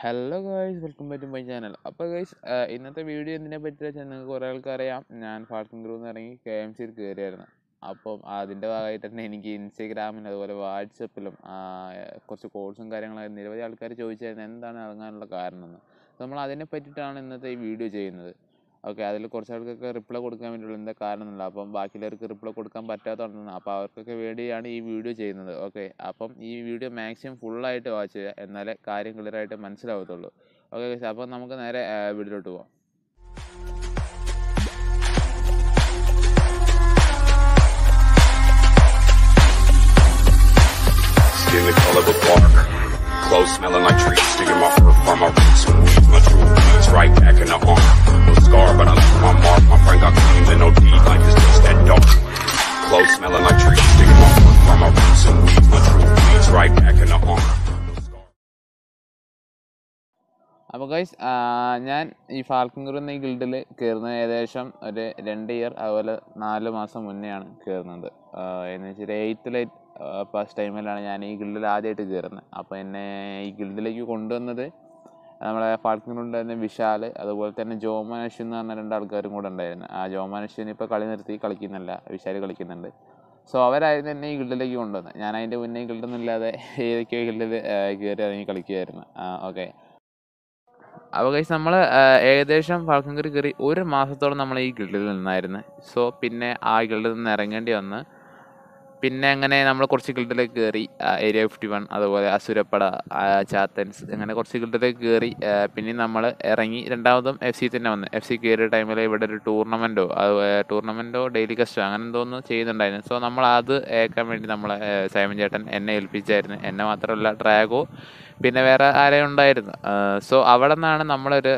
Hello guys welcome back to my channel അപ്പോൾ guys ഇന്നത്തെ video എന്തിനെ പറ്റി വെച്ചാൽ നിങ്ങൾക്ക് കുറേ ആൾക്ക് അറിയാം ഞാൻ ഫാൾക്കൺ ഗ്രൂ എന്ന് ഇറങ്ങി കെ എം സിയിൽ കയറിയായിരുന്നു അപ്പം അതിന്റെ ഭാഗമായിട്ട് തന്നെ എനിക്ക് ഇൻസ്റ്റഗ്രാമിലും അതുപോലെ വാട്സപ്പിലും കുറച്ച് കോഴ്സും കാര്യങ്ങളൊക്കെ നിരവധി ആൾക്കാർ ചോദിച്ചായിരുന്നു എന്താണ് ഇറങ്ങാനുള്ള കാരണം എന്ന്. നമ്മൾ അതിനെ പറ്റിയിട്ടാണ് ഇന്നത്തെ ഈ വീഡിയോ ചെയ്യുന്നത്. ഓക്കെ അതിൽ കുറച്ച് ആൾക്കൊക്കെ റിപ്ലൈ കൊടുക്കാൻ വേണ്ടിയുള്ള എന്താ കാരണം എന്നുള്ള അപ്പം ബാക്കിയുള്ളവർക്ക് റിപ്ലൈ കൊടുക്കാൻ പറ്റാത്തതുകൊണ്ടാണ് അപ്പോൾ അവർക്കൊക്കെ വേണ്ടിയാണ് ഈ വീഡിയോ ചെയ്യുന്നത്. ഓക്കെ അപ്പം ഈ വീഡിയോ മാക്സിമം ഫുള്ളായിട്ട് വാച്ച് ചെയ്യുക. എന്നാലേ കാര്യം ക്ലിയറായിട്ട് മനസ്സിലാവത്തുള്ളൂ. ഓക്കെ അപ്പം നമുക്ക് നേരെ വീഡിയോയിലോട്ട് പോവാം. Smelling like trees. Sticking my fur from my roots. My true weeds. Right back in the arm. No scar, but I left my mark. My friend got clean and no deed. Life is just that dark. Clothes smelling like trees. Sticking my fur from my roots. And weeds my true weeds. Right back in the arm. അപ്പോൾ guys ഞാൻ ഈ falcon എന്ന ഈ ഗിൽഡിൽ കയറുന്നത് ഏകദേശം ഒരു രണ്ട് year അതുപോലെ നാല് മാസം മുന്നെയാണ് കയറുന്നത് എന്ന് വെച്ചാൽ എയ്ത്തിൽ ഫസ്റ്റ് ടൈമിലാണ് ഞാൻ ഈ ഗിൽഡിൽ ആദ്യമായിട്ട് കയറുന്നത് അപ്പോൾ എന്നെ ഈ ഗിൽഡിലേക്ക് കൊണ്ടുവന്നത് നമ്മളെ ഫാൽക്കൺ ഉണ്ടായിരുന്ന വിശാൽ അതുപോലെ തന്നെ ജോമാൻ എന്ന് പറഞ്ഞ രണ്ട് ആൾക്കാരും കൂടെ ഉണ്ടായിരുന്നു. ആ അശ്വിൻ ഇപ്പോൾ കളി നിർത്തി കളിക്കുന്നില്ല വിശാൽ കളിക്കുന്നുണ്ട്. സോ അവരായിരുന്നു എന്നെ ഈ ഗിൽഡിലേക്ക് കൊണ്ടുവന്നത് ഞാൻ അതിന്റെ മുന്നേ ഗിൽഡൊന്നുമില്ലാതെ ഏതൊക്കെയോ ഗിൽഡിൽ കയറി ഇറങ്ങി കളിക്കുമായിരുന്നു ഓക്കെ അപ്പോൾ കഴിച്ച് നമ്മൾ ഏകദേശം ഫാൽക്കങ്കറി കയറി ഒരു മാസത്തോളം നമ്മൾ ഈ ഗിൽഡിൽ നിന്നായിരുന്നു. സോ പിന്നെ ആ ഗിൽഡിൽ നിന്ന് ഇറങ്ങേണ്ടി വന്ന് പിന്നെ അങ്ങനെ നമ്മൾ കുറച്ച് ഗിൽഡിലേക്ക് കയറി ഏരിയ ഫിഫ്റ്റി വൺ അതുപോലെ അസുരപ്പട ചാത്തൻസ് അങ്ങനെ കുറച്ച് ഗിൽഡിലേക്ക് കയറി പിന്നെ നമ്മൾ ഇറങ്ങി രണ്ടാമതും എഫ് സി തന്നെ വന്നു. എഫ് സി കയറിയ ടൈമിൽ ഇവിടെ ഒരു ടൂർണമെന്റോ ടൂർണമെന്റോ ഡെയിലി കസ്റ്റോ അങ്ങനെ എന്തോന്ന് ചെയ്യുന്നുണ്ടായിരുന്നു സോ നമ്മൾ അത് ഏക്കാൻ വേണ്ടി നമ്മളെ സൈമൻ ചേട്ടൻ എന്നെ ഏൽപ്പിച്ചായിരുന്നു. എന്നെ മാത്രമല്ല ഡ്രാഗോ പിന്നെ വേറെ ആരെയും ഉണ്ടായിരുന്നു. സോ അവിടെ നിന്നാണ് നമ്മളൊരു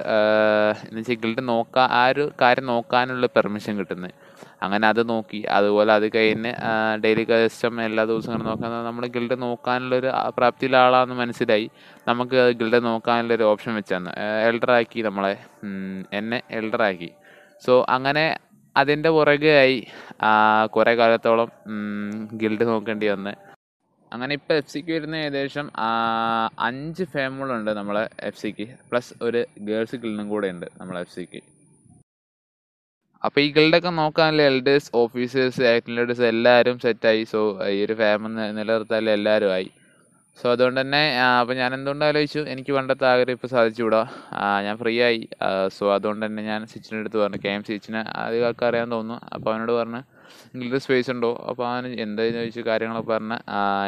എന്ന് ഗിൽഡ് നോക്കാൻ ആ ഒരു കാര്യം നോക്കാനുള്ള പെർമിഷൻ കിട്ടുന്നത് അങ്ങനെ അത് നോക്കി. അതുപോലെ അത് കഴിഞ്ഞ് ഡെയിലി കസ്റ്റം എല്ലാ ദിവസവും ഇങ്ങനെ നോക്കാൻ നമ്മൾ ഗിൽഡ് നോക്കാനുള്ളൊരു പ്രാപ്തിയുള്ള ആളാണെന്ന് മനസ്സിലായി. നമുക്ക് ഗിൽഡ് നോക്കാനുള്ളൊരു ഓപ്ഷൻ വെച്ചാന്ന്. എൽഡറാക്കി നമ്മളെ എന്നെ എൽഡറാക്കി സോ അങ്ങനെ അതിന്റെ പുറകെയായി കുറേ കാലത്തോളം ഗിൽഡ് നോക്കേണ്ടി വന്ന്. അങ്ങനെ ഇപ്പോൾ എഫ് സിക്ക് വരുന്ന ഏകദേശം അഞ്ച് ഫാമുകളുണ്ട് നമ്മളെ എഫ് സിക്ക്. പ്ലസ് ഒരു ഗേൾസ് ഗിൽഡും കൂടെ ഉണ്ട് നമ്മളെ എഫ് സിക്ക്. അപ്പോൾ ഈ ഗിൽഡൊക്കെ നോക്കാനുള്ള എൽഡേഴ്സ് ഓഫീസേഴ്സ് ആക്ടിംഗ് ലീഡേഴ്സ് എല്ലാവരും സെറ്റായി സോ ഈ ഒരു ഫാമിൽ നിലനിർത്താൻ എല്ലാവരും ആയി. സോ അതുകൊണ്ട് തന്നെ അപ്പോൾ ഞാൻ എന്തുകൊണ്ട് ആലോചിച്ചു? എനിക്ക് പണ്ടത്തെ ആഗ്രഹം ഇപ്പോൾ സാധിച്ചുകൂടാ. ഞാൻ ഫ്രീ ആയി. സോ അതുകൊണ്ട് തന്നെ ഞാൻ സിച്ചിന്റെ പറഞ്ഞു. കെ എം സിച്ചിനെ അധികം ആൾക്കാർ അറിയാൻ തോന്നുന്നു. അപ്പോൾ അവനോട് പറഞ്ഞു ഗിൽഡ് സ്പേസ് ഉണ്ടോ? അപ്പോൾ അവൻ എന്തായെന്ന് ചോദിച്ചു കാര്യങ്ങളൊക്കെ പറഞ്ഞ്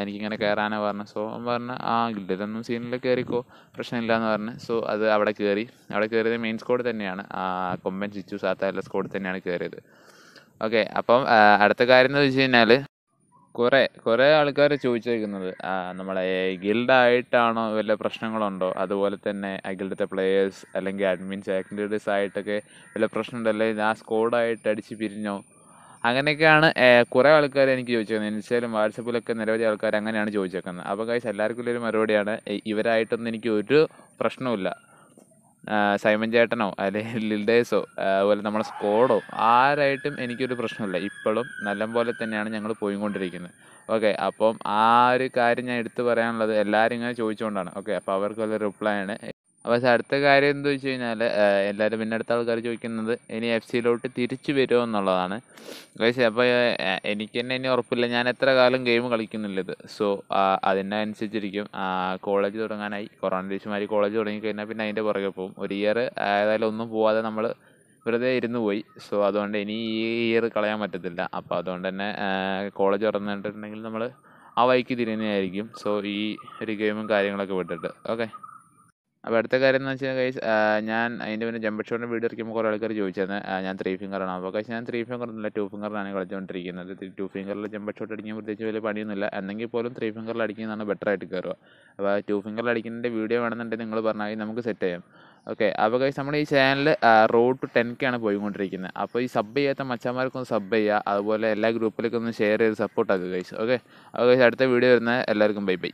എനിക്കിങ്ങനെ കയറാനാണ് പറഞ്ഞു. സോ അവൻ പറഞ്ഞു ആ ഗിൽഡിലൊന്നും സീനിൽ കയറിക്കോ പ്രശ്നമില്ല എന്ന് പറഞ്ഞു. സോ അത് അവിടെ കയറി അവിടെ കയറിയത് മെയിൻ സ്കോഡ് തന്നെയാണ്. കൊമ്പൻ ചിച്ചു സാത്താല സ്കോഡ് തന്നെയാണ് കയറിയത് ഓക്കെ അപ്പം അടുത്ത കാര്യം എന്ന് വെച്ച് കഴിഞ്ഞാൽ കുറേ കുറേ ആൾക്കാർ ചോദിച്ചേക്കുന്നത് നമ്മളെ ഗിൽഡായിട്ടാണോ വല്ല പ്രശ്നങ്ങളുണ്ടോ? അതുപോലെ തന്നെ ആ ഗിൽഡത്തെ പ്ലേയേഴ്സ് അല്ലെങ്കിൽ അഡ്മിൻസ് ആക്ടിവിറ്റീസ് ആയിട്ടൊക്കെ വല്ല പ്രശ്നമുണ്ടല്ലേ ആ സ്കോഡായിട്ട് അടിച്ച് പിരിഞ്ഞോ? അങ്ങനെയൊക്കെയാണ് കുറേ ആൾക്കാർ എനിക്ക് ചോദിച്ചേക്കുന്നത് ഇൻസ്റ്റയിലും വാട്സപ്പിലൊക്കെ നിരവധി ആൾക്കാർ അങ്ങനെയാണ് ചോദിച്ചേക്കുന്നത് അപ്പോൾ കൈസ് എല്ലാവർക്കും ഉള്ളൊരു മറുപടിയാണ് ഇവരായിട്ടൊന്നും എനിക്ക് ഒരു പ്രശ്നവുമില്ല. സൈമൻ ചേട്ടനോ അല്ലെങ്കിൽ ലിൽഡേഴ്സോ അതുപോലെ നമ്മുടെ സ്കോഡോ ആരായിട്ടും എനിക്കൊരു പ്രശ്നമില്ല. ഇപ്പോഴും നല്ലപോലെ തന്നെയാണ് ഞങ്ങൾ പോയിക്കൊണ്ടിരിക്കുന്നത് ഓക്കെ അപ്പം ആ ഒരു കാര്യം ഞാൻ എടുത്തു പറയാനുള്ളത് എല്ലാവരും ഇങ്ങനെ ചോദിച്ചുകൊണ്ടാണ് ഓക്കെ അപ്പോൾ അവർക്കുള്ള റിപ്ലൈ ആണ്. അപ്പോൾ അടുത്ത കാര്യം എന്താ വെച്ച് കഴിഞ്ഞാൽ എല്ലാവരും പിന്നെ അടുത്ത ആൾക്കാർ ചോദിക്കുന്നത് ഇനി എഫ് സിയിലോട്ട് തിരിച്ചു വരുമോ എന്നുള്ളതാണ്. അപ്പോൾ എനിക്ക് തന്നെ ഇനി ഉറപ്പില്ല. ഞാൻ എത്ര കാലം ഗെയിം കളിക്കുന്നില്ല ഇത്. സോ അതിനനുസരിച്ചിരിക്കും. കോളേജ് തുടങ്ങാനായി. കൊറോണ ദേശമാരി കോളേജ് തുടങ്ങിക്കഴിഞ്ഞാൽ പിന്നെ അതിന്റെ പുറകെ പോകും. ഒരു ഇയർ ഏതായാലും ഒന്നും പോവാതെ നമ്മൾ വെറുതെ ഇരുന്ന് പോയി. സോ അതുകൊണ്ട് ഇനി ഈ ഇയർ കളയാൻ പറ്റത്തില്ല. അപ്പോൾ അതുകൊണ്ട് തന്നെ കോളേജ് തുറന്നിട്ടുണ്ടെങ്കിൽ നമ്മൾ ആ വഴിക്ക് തിരിയുന്നതായിരിക്കും. സോ ഈ ഒരു ഗെയിമും കാര്യങ്ങളൊക്കെ വിട്ടിട്ട്. ഓക്കെ അപ്പോൾ അടുത്ത കാര്യം എന്ന് വെച്ചാൽ ഗൈസ് ഞാൻ അതിന്റെ പിന്നെ ജമ്പ് ഷോട്ടിന്റെ വീഡിയോ ഇറക്കുമ്പോൾ കുറേ ആൾക്കാർ ചോദിച്ചത് ഞാൻ ത്രീ ഫിംഗറാണ് അപ്പോൾ ഗൈസ് ഞാൻ ത്രീ ഫിംഗർ ഒന്നുമില്ല ടു ഫിംഗറിലാണ് കളിച്ചുകൊണ്ടിരിക്കുന്നത് ടു ഫിംഗറിൽ ജമ്പ് ഷോട്ട് അടിക്കാൻ പ്രത്യേകിച്ച് വലിയ പണിയൊന്നുമില്ല. എന്നെങ്കിൽ പോലും ത്രീ ഫിംഗറിൽ അടിക്കുന്നതാണ് ബെറ്റർ ആയിട്ട് കയറുക അപ്പോൾ ടു ഫിംഗറിൽ അടിക്കുന്നതിന്റെ വീഡിയോ വേണമെന്നുണ്ടെങ്കിൽ നിങ്ങൾ പറഞ്ഞാൽ നമുക്ക് സെറ്റ് ചെയ്യാം. ഓക്കെ അപ്പോൾ ഗൈസ് നമ്മുടെ ഈ ചാനൽ റോഡ് ടു ടെൻ ആണ് പോയിക്കൊണ്ടിരിക്കുന്നത്. അപ്പോൾ ഈ സബ് ചെയ്യാത്ത മച്ചന്മാർക്കൊന്ന് സബ് ചെയ്യുക അതുപോലെ എല്ലാ ഗ്രൂപ്പിലേക്കൊന്ന് ഷെയർ ചെയ്ത് സപ്പോർട്ടാക്കുക ഗൈസ് ഓക്കെ അപ്പോൾ ഗൈസ് അടുത്ത വീഡിയോ വരുന്ന എല്ലാവർക്കും ബൈ ബൈ